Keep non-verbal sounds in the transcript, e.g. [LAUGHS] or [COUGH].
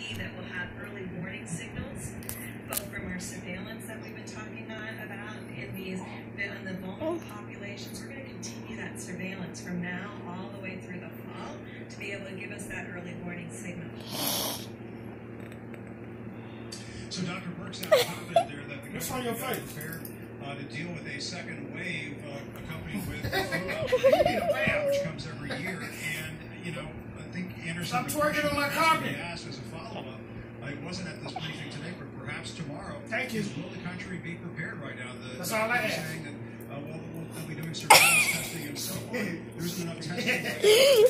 be that will have early warning signals, both from our surveillance that we've been talking on- about in these, on the vulnerable populations. We're gonna continue that surveillance from now all the way through the fall to be able to give us that early warning signal. So Dr. Birx now confident there that the What's on your government is face? prepared uh, to deal with a second wave uh, accompanied with [LAUGHS] [LAUGHS] Stop the twerking question on my that has carpet. asked as a follow-up. It wasn't at this briefing today, but perhaps tomorrow. Thank you. Will the country be prepared right now? The That's all I doctors ask. saying that, uh, well, we'll, they'll be doing surveillance testing and so on. [LAUGHS] There isn't enough testing [LAUGHS]